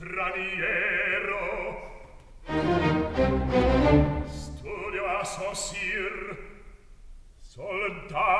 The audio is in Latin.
straniero. Studio a sosir soldato